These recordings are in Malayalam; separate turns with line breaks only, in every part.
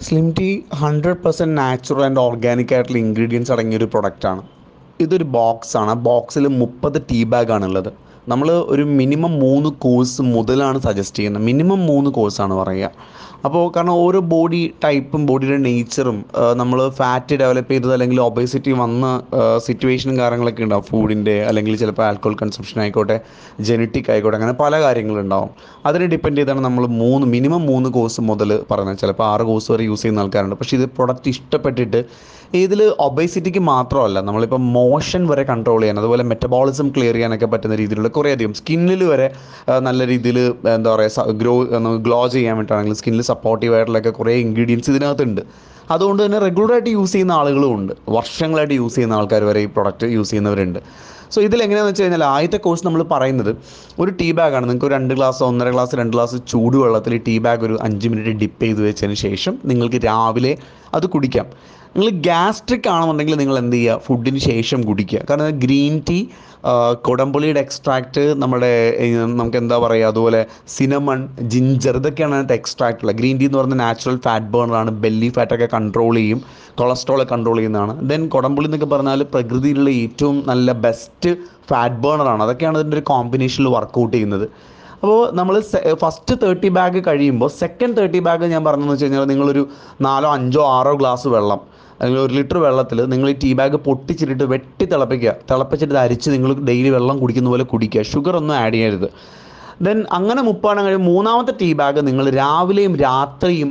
Slim tea hundred percent natural and organic ആയിട്ടുള്ള ഇൻഗ്രീഡിയൻസ് അടങ്ങിയ ഒരു പ്രൊഡക്റ്റാണ് ഇതൊരു ബോക്സാണ് ആ ബോക്സിൽ മുപ്പത് ടീ ബാഗാണുള്ളത് നമ്മൾ ഒരു മിനിമം മൂന്ന് കോഴ്സ് മുതലാണ് സജസ്റ്റ് ചെയ്യുന്നത്. മിനിമം മൂന്ന് കോഴ്സാണ് പറയുക. അപ്പോൾ കാരണം ഓരോ ബോഡി ടൈപ്പും ബോഡിയുടെ നേച്ചറും നമ്മൾ ഫാറ്റ് ഡെവലപ്പ് ചെയ്തത് അല്ലെങ്കിൽ ഒബേസിറ്റി വന്ന സിറ്റുവേഷനും കാര്യങ്ങളൊക്കെ ഉണ്ടാവും. ഫുഡിന്റെ അല്ലെങ്കിൽ ചിലപ്പോൾ ആൽക്കഹോൾ കൺസംഷൻ ആയിക്കോട്ടെ ജനറ്റിക് ആയിക്കോട്ടെ അങ്ങനെ പല കാര്യങ്ങളുണ്ടാവും അതിനെ ഡിപ്പെൻഡ് ചെയ്താണ് നമ്മൾ മൂന്ന് മിനിമം മൂന്ന് കോഴ്സ് മുതൽ പറയുന്നത്. ചിലപ്പോൾ ആറ് കോഴ്സ് വരെ യൂസ് ചെയ്യുന്ന ആൾക്കാരുണ്ട്. പക്ഷേ ഇത് പ്രൊഡക്റ്റ് ഇഷ്ടപ്പെട്ടിട്ട് ഇതിൽ ഒബേസിറ്റിക്ക് മാത്രമല്ല നമ്മളിപ്പോൾ മോഷൻ വരെ കൺട്രോൾ ചെയ്യാൻ അതുപോലെ മെറ്റബോളിസം ക്ലിയർ ചെയ്യാനൊക്കെ പറ്റുന്ന രീതിയിലുള്ള കുറേയധികം. സ്കിന്നിൽ വരെ നല്ല രീതിയിൽ എന്താ പറയുക ഗ്രോ ഗ്ലോ ചെയ്യാൻ വേണ്ടിയിട്ടാണെങ്കിൽ സ്കിന്നിൽ സപ്പോർട്ടീവ് ആയിട്ടുള്ളൊക്കെ കുറേ ഇൻഗ്രീഡിയൻസ് ഇതിനകത്തുണ്ട്. അതുകൊണ്ട് തന്നെ റെഗുലറായിട്ട് യൂസ് ചെയ്യുന്ന ആളുകളും ഉണ്ട്. വർഷങ്ങളായിട്ട് യൂസ് ചെയ്യുന്ന ആൾക്കാർ വരെ ഈ പ്രൊഡക്റ്റ് യൂസ് ചെയ്യുന്നവരുണ്ട്. സോ ഇതിൽ എങ്ങനെയാണെന്ന് വെച്ച് കഴിഞ്ഞാൽ ആദ്യത്തെ കോഴ്സ് നമ്മൾ പറയുന്നത് ഒരു ടീ ബാഗാണ് നിങ്ങൾക്ക് രണ്ട് ഗ്ലാസ് ഒന്നര ഗ്ലാസ് രണ്ട് ഗ്ലാസ് ചൂടുവെള്ളത്തിൽ വെള്ളത്തിൽ ടീ ബാഗ് ഒരു അഞ്ച് മിനിറ്റ് ഡിപ്പ് ചെയ്ത് വെച്ചതിന് ശേഷം നിങ്ങൾക്ക് രാവിലെ അത് കുടിക്കാം. നിങ്ങൾ ഗ്യാസ്ട്രിക് ആണെന്നുണ്ടെങ്കിൽ നിങ്ങൾ എന്ത് ചെയ്യുക? ഫുഡിന് ശേഷം കുടിക്കുക. കാരണം ഗ്രീൻ ടീ കൊടംപുളിയുടെ എക്സ്ട്രാക്റ്റ് നമ്മുടെ നമുക്ക് എന്താ പറയുക അതുപോലെ സിനമൺ ജിഞ്ചർ ഇതൊക്കെയാണ് അതിനകത്ത് എക്സ്ട്രാക്റ്റ് ഉള്ളത്. ഗ്രീൻ ടീ എന്ന് പറയുന്നത് നാച്ചുറൽ ഫാറ്റ് ബേണറാണ് ബെല്ലി ഫാറ്റൊക്കെ കൺട്രോൾ ചെയ്യും. കൊളസ്ട്രോൾ കൺട്രോൾ ചെയ്യുന്നതാണ്. ദെൻ കൊടംപുളി എന്നൊക്കെ പറഞ്ഞാൽ പ്രകൃതിയിലുള്ള ഏറ്റവും നല്ല ബെസ്റ്റ് ഫാറ്റ് ബേണറാണ് അതൊക്കെയാണ് ഇതിന്റെ ഒരു കോമ്പിനേഷനിൽ വർക്കൗട്ട് ചെയ്യുന്നത്. അപ്പോൾ നമ്മൾ ഫസ്റ്റ് തേർട്ടി ബാഗ് കഴിയുമ്പോൾ സെക്കൻഡ് തേർട്ടി ബാഗ് ഞാൻ പറഞ്ഞതെന്ന് വെച്ച് കഴിഞ്ഞാൽ നിങ്ങളൊരു നാലോ അഞ്ചോ ആറോ ഗ്ലാസ് വെള്ളം. അല്ലെങ്കിൽ ഒരു ലിറ്റർ വെള്ളത്തിൽ നിങ്ങൾ ഈ ടീ ബാഗ് പൊട്ടിച്ചിട്ടിട്ട് വെട്ടി തിളപ്പിക്കുക. തിളപ്പിച്ചിട്ട് അരിച്ച് നിങ്ങൾ ഡെയിലി വെള്ളം കുടിക്കുന്ന പോലെ കുടിക്കുക. ഷുഗർ ഒന്നും ആഡ് ചെയ്യരുത്. ദെൻ അങ്ങനെ മുപ്പാണ് കഴിയും മൂന്നാമത്തെ ടീ ബാഗ് നിങ്ങൾ രാവിലെയും രാത്രിയും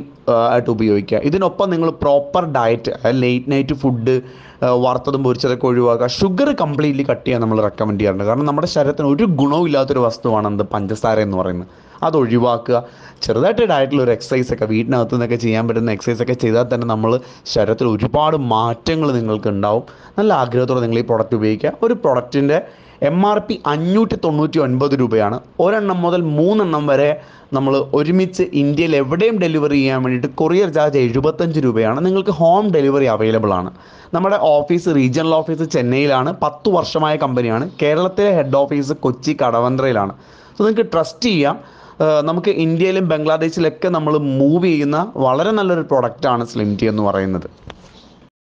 ആയിട്ട് ഉപയോഗിക്കുക. ഇതിനൊപ്പം നിങ്ങൾ proper diet late night food വറുത്തതും പൊരിച്ചതൊക്കെ ഒഴിവാക്കുക. ഷുഗർ കംപ്ലീറ്റ്ലി കട്ട് ചെയ്യാൻ നമ്മൾ റെക്കമെൻഡ് ചെയ്യാറുണ്ട്. കാരണം നമ്മുടെ ശരീരത്തിന് ഒരു ഗുണവും ഇല്ലാത്തൊരു വസ്തുവാണ് എന്ത്? പഞ്ചസാര എന്ന് പറയുന്നത്. അത് ഒഴിവാക്കുക. ചെറുതായിട്ട് ഡയറ്റിൽ ഒരു എക്സസൈസ് ഒക്കെ വീട്ടിനകത്ത് നിന്നൊക്കെ ചെയ്യാൻ പറ്റുന്ന എക്സസൈസ് ഒക്കെ ചെയ്താൽ തന്നെ നമ്മൾ ശരീരത്തിൽ ഒരുപാട് മാറ്റങ്ങൾ നിങ്ങൾക്ക് ഉണ്ടാവും. നല്ല ആഗ്രഹത്തോടെ നിങ്ങൾ ഈ പ്രൊഡക്റ്റ് ഉപയോഗിക്കുക. ഒരു പ്രൊഡക്റ്റിന്റെ എം ആർ പി അഞ്ഞൂറ്റി തൊണ്ണൂറ്റി ഒൻപത് രൂപയാണ്. ഒരെണ്ണം മുതൽ മൂന്നെണ്ണം വരെ നമ്മൾ ഒരുമിച്ച് ഇന്ത്യയിൽ എവിടെയും ഡെലിവറി ചെയ്യാൻ വേണ്ടിയിട്ട് കൊറിയർ ചാർജ് എഴുപത്തഞ്ച് രൂപയാണ്. നിങ്ങൾക്ക് ഹോം ഡെലിവറി അവൈലബിൾ ആണ്. നമ്മുടെ ഓഫീസ് റീജിയണൽ ഓഫീസ് ചെന്നൈയിലാണ്. പത്ത് വർഷമായ കമ്പനിയാണ്. കേരളത്തിലെ ഹെഡ് ഓഫീസ് കൊച്ചി കടവന്ത്രയിലാണ്. സോ നിങ്ങൾക്ക് ട്രസ്റ്റ് ചെയ്യാം. നമുക്ക് ഇന്ത്യയിലും ബംഗ്ലാദേശിലൊക്കെ നമ്മൾ മൂവ് ചെയ്യുന്ന വളരെ നല്ലൊരു പ്രൊഡക്റ്റാണ് സ്ലിം ടി എന്ന് പറയുന്നത്.